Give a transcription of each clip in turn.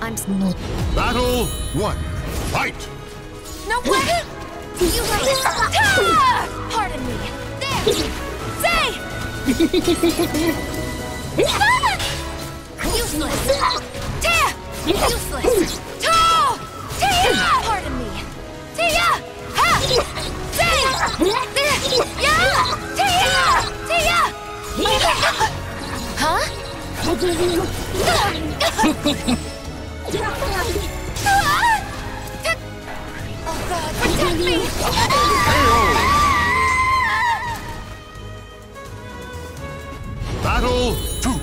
I'm. s- Battle one. Fight! No way! You like Ah! Pardon me. There! Say! Ah! Useless! Tia! Useless! To! Tia! Pardon me. Tia! Ha! Say! Yeah! Tia! Tia! Huh? Oh God, protect me! Battle two.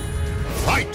Fight!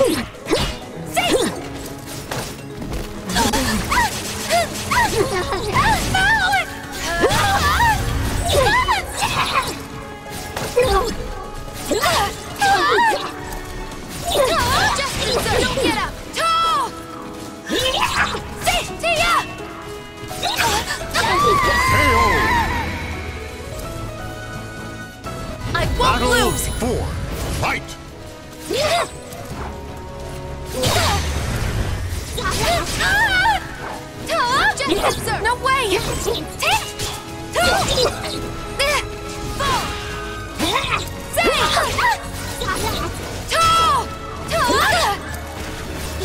I won't Battle lose! four. Fight! Just sir. No way! Take! Two! Four! Two! Two!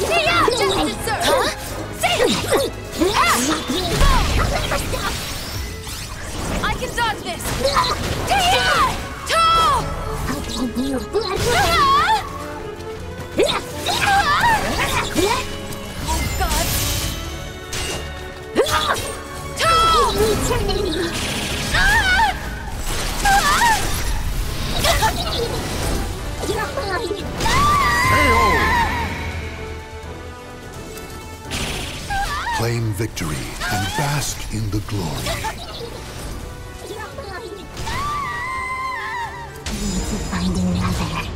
Tia! Just sir. Huh? Say! I can dodge this! Tia! Two! Oh Claim victory and bask in the glory. Need to find another.